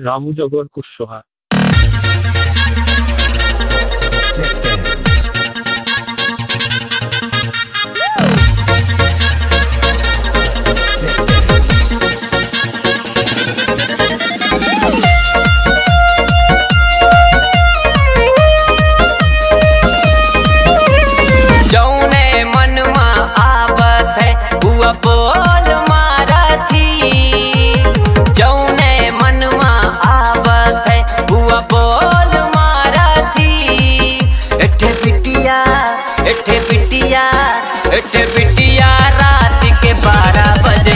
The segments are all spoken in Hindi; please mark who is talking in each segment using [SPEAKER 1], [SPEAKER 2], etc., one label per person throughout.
[SPEAKER 1] রামু কুশোহা
[SPEAKER 2] एठे बिटिया एठे बिटिया रात के बारह बजे।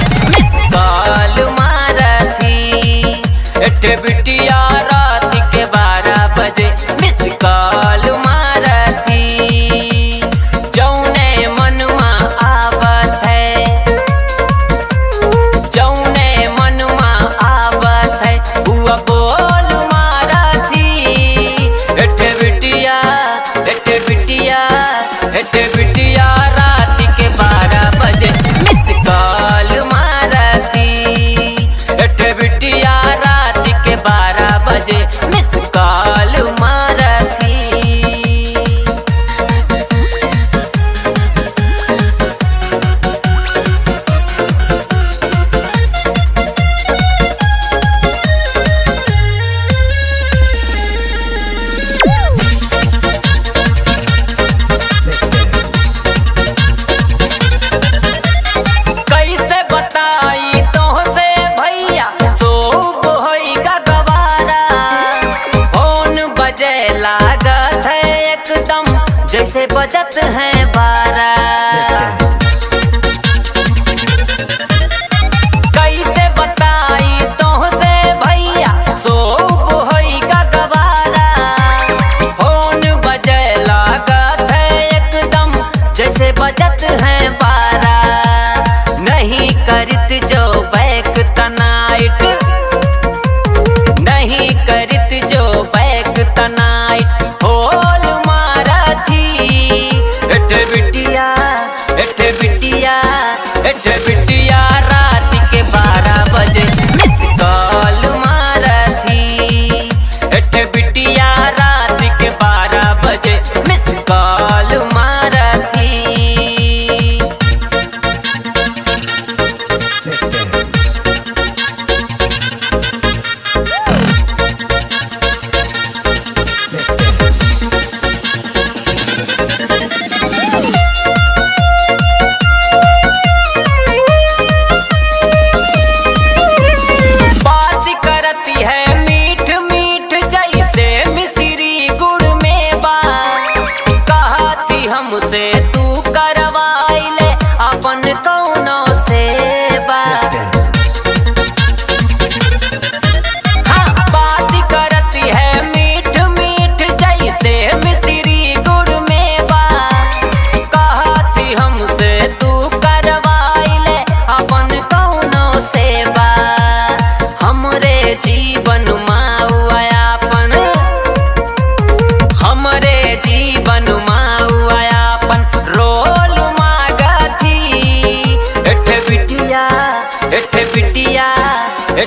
[SPEAKER 2] कॉल मारती एठे बिटिया लागत है एकदम जैसे बजत है
[SPEAKER 3] बारा
[SPEAKER 2] कैसे बताई भैया बजे है एकदम जैसे बचत है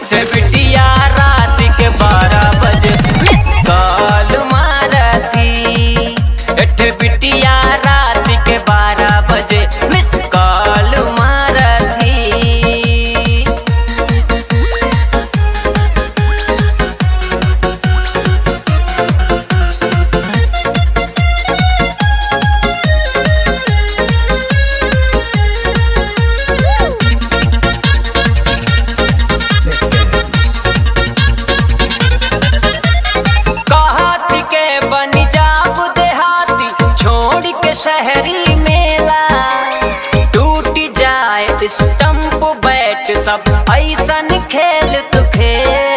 [SPEAKER 2] deputy स्टम्प बैट सब। ऐसन खेल तो खेल।